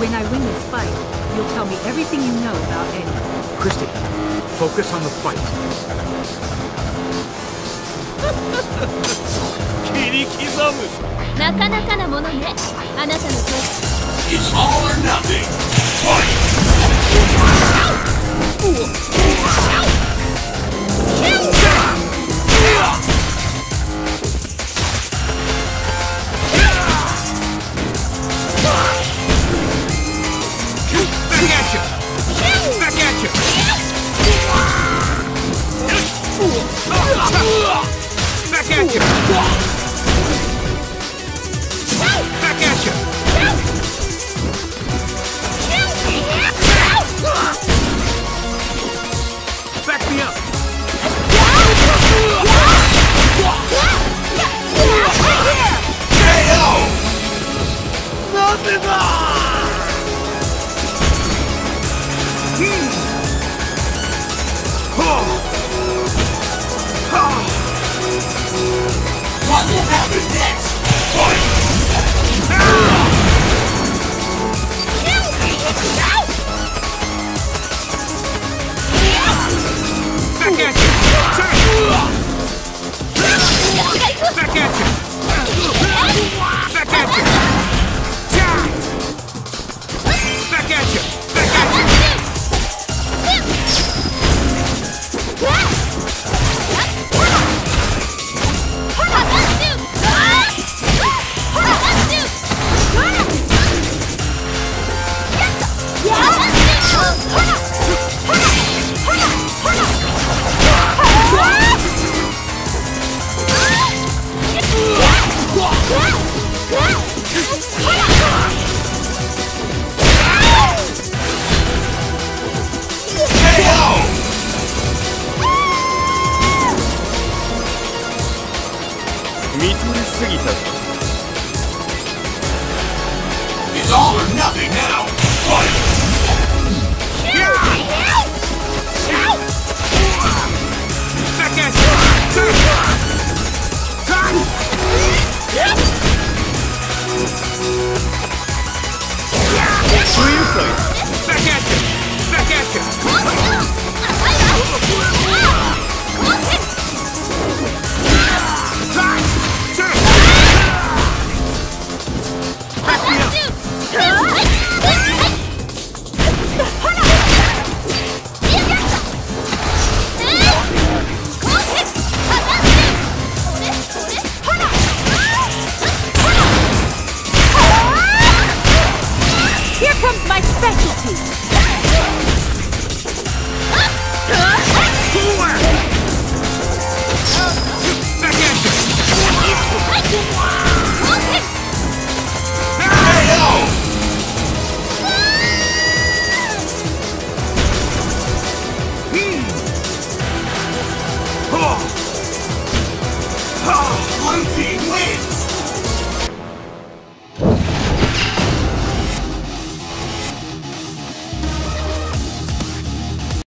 When I win this fight, you'll tell me everything you know about Eddie. Christy, focus on the fight. It's all or nothing. Fight! Back at you! Back at you! Back at you! Back at you! Back at you! KO! 見と It's all or nothing now. Fight! Back at Specialty!